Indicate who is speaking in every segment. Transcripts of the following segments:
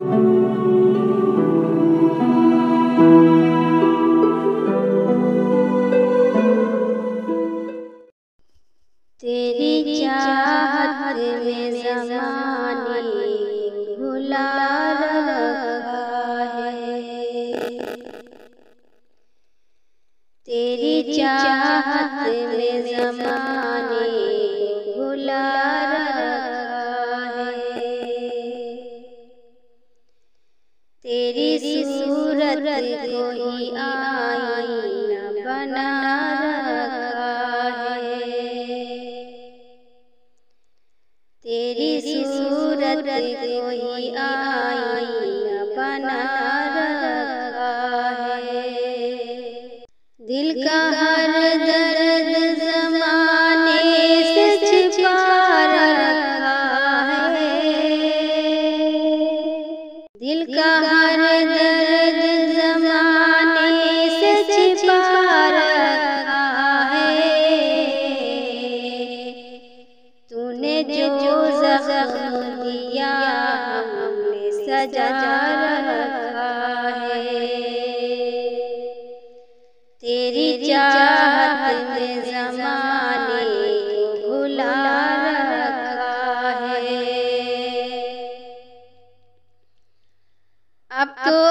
Speaker 1: तेरी को ही आईना बना रखा है तेरी सूरत कोई बना रखा है। दिल का सजा रखा है। तेरी चाहत में जमाने को भुला रखा है। अब तो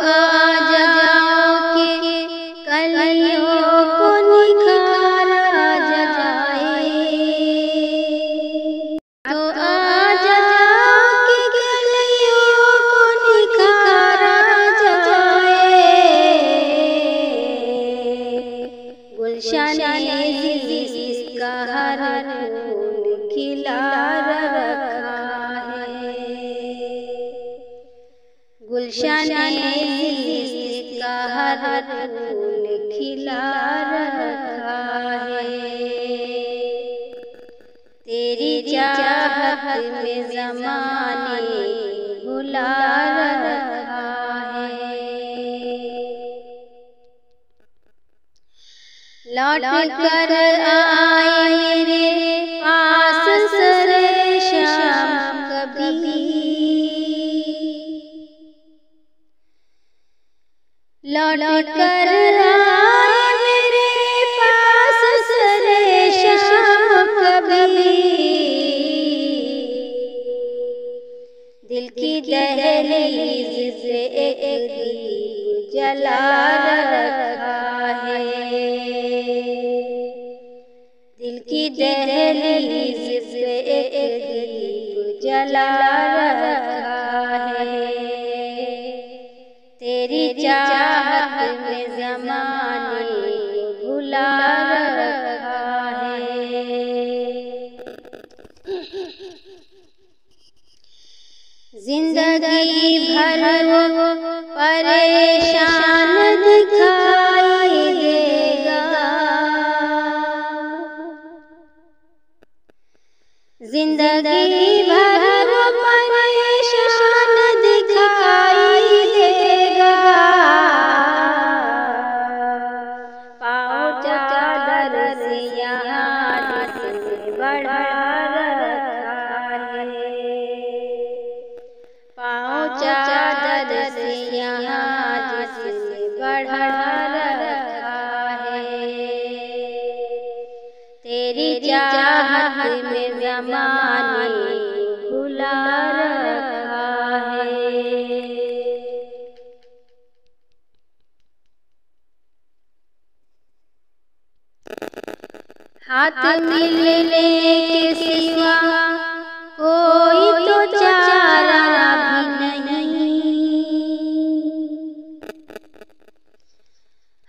Speaker 1: गुलशन का हर है खिला रखा है। तेरी चाहत में जमाने भुला लौट कर आए मेरे पास सरे शाम कभी लौट कर आए मेरे पास सरे शाम कभी दिल की दहलीज से एक दीप जला रखा दहलीज से एक दीप जला है। तेरी चाहत में जमाने भुला ज़िंदगी भर परेशान ज़िंदगी भर परेशान दिखाई देगा। पाँव चादर बढ़ा रखा है। पाँव चादर से यहाँ बढ़ा रखा है। तेरी चाहत में जमाने भुला रखा है। हाथ मिलने के सिवा कोई तो चारा भी नहीं।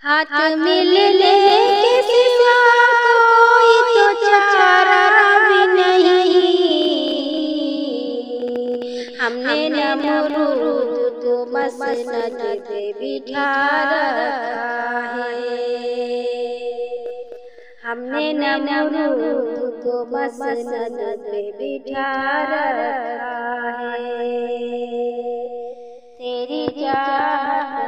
Speaker 1: हाथ मिलने के सिवा हमने नमरूद को मसनद पे बिठा रखा है। हमने नमरूद को मसनद पे बिठा रखा है। तेरी चाहत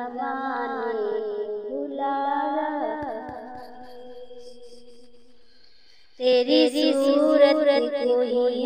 Speaker 1: जमाने तेरी सूरत को ही